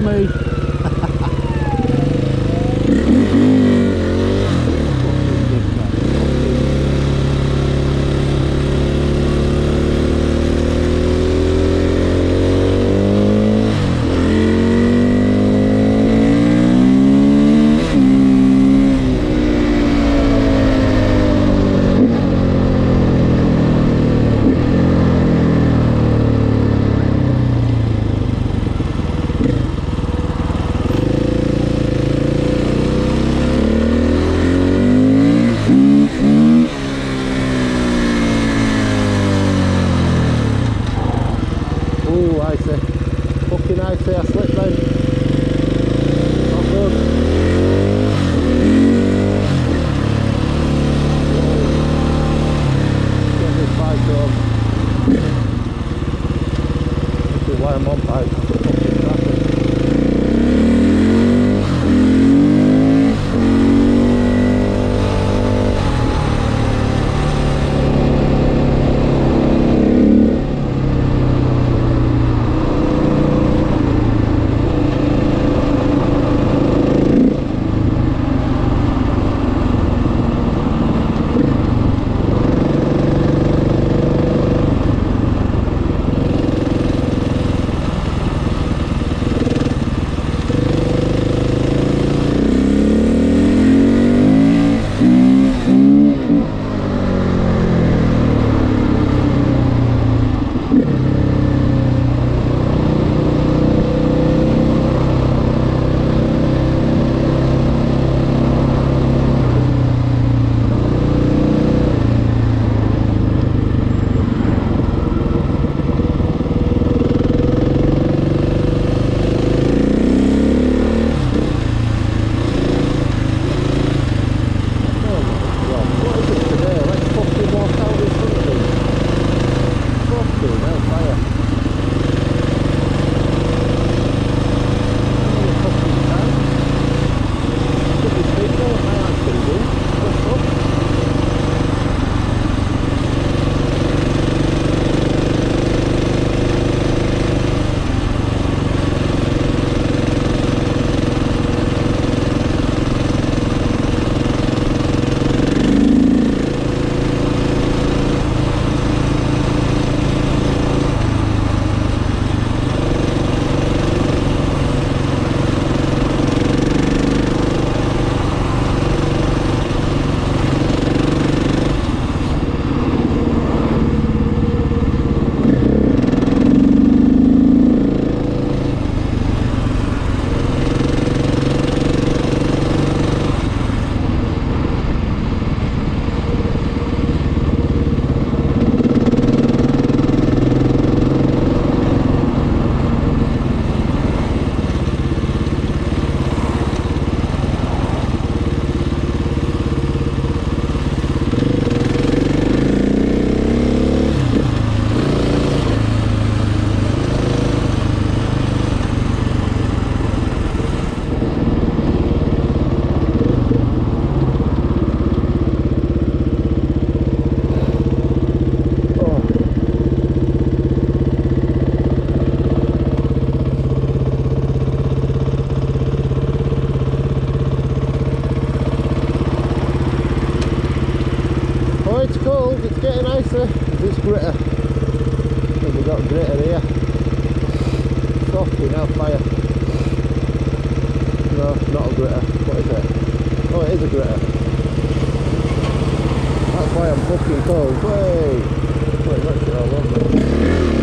me. nicely. Fucking nicely, I slipped down. Not good. Get this bike on. This is why I'm on bike. got greater here. Fucking hellfire. No, not a gritter. What is it? Oh, it is a gritter. That's why I'm fucking cold. Hey! Wait, look at that one,